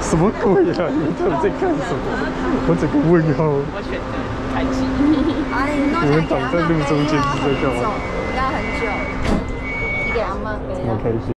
什么鬼呀、啊？你们到底在干什么？我整个问号。我选择。你们挡在路中间是在干嘛？要很久。一点阿妈。么开心？